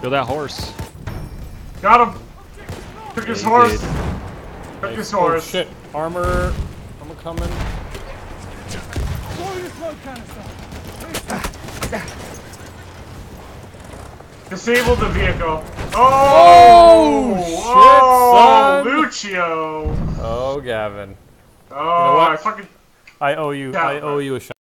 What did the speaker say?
Kill that horse. Got him. Took his horse. did. Took his Oh horse. shit! Armor, armor coming. Disable the vehicle. Oh! Oh, Oh, son. Lucio. Oh, Gavin. Oh, what? I fucking. I owe you. I owe you a shot.